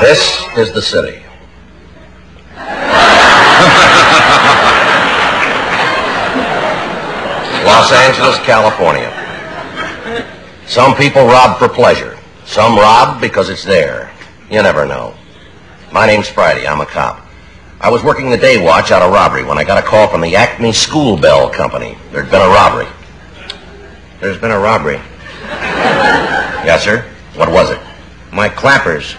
This is the city. Los Angeles, California. Some people rob for pleasure. Some rob because it's there. You never know. My name's Friday. I'm a cop. I was working the day watch out of robbery when I got a call from the Acme School Bell Company. There'd been a robbery. There's been a robbery. Yes, sir? What was it? My clappers.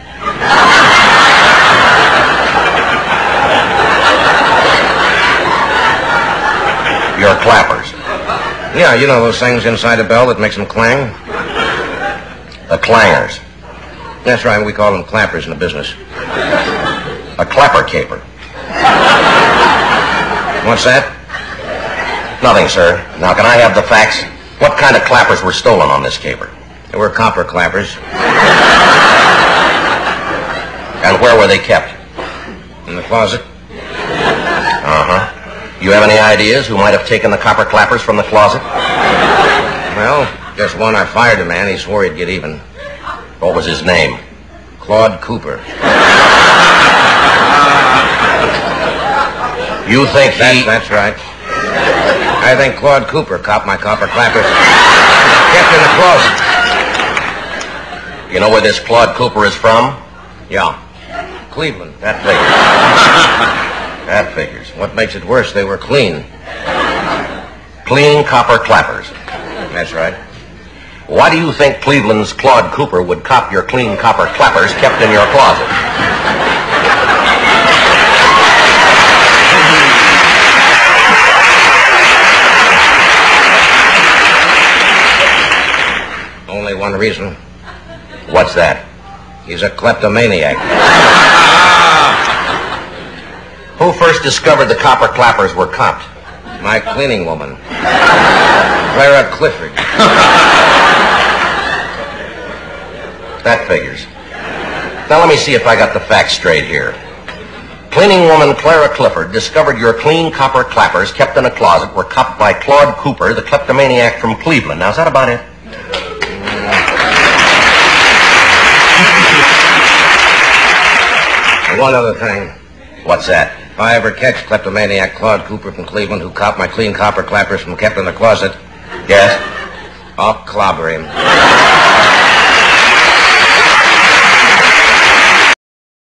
Your clappers. Yeah, you know those things inside a bell that makes them clang? The clangers. That's right, we call them clappers in the business. A clapper caper. What's that? Nothing, sir. Now, can I have the facts? What kind of clappers were stolen on this caper? They were copper clappers And where were they kept? in the closet. Uh-huh. You have any ideas who might have taken the copper clappers from the closet? Well, just one. I fired a man. He swore he'd get even. What was his name? Claude Cooper. You think That, he... that's right. I think Claude Cooper copped my copper clappers. Kept in the closet. You know where this Claude Cooper is from? Yeah. Cleveland. That figures. that figures. What makes it worse, they were clean. Clean copper clappers. That's right. Why do you think Cleveland's Claude Cooper would cop your clean copper clappers kept in your closet? Only one reason. What's that? He's a kleptomaniac. Who first discovered the copper clappers were copped? My cleaning woman. Clara Clifford. That figures. Now let me see if I got the facts straight here. Cleaning woman Clara Clifford discovered your clean copper clappers kept in a closet were copped by Claude Cooper, the kleptomaniac from Cleveland. Now, is that about it? One other thing. What's that? If I ever catch kleptomaniac Claude Cooper from Cleveland who copped my clean copper clappers from kept in the closet, Yes? I'll clobber him.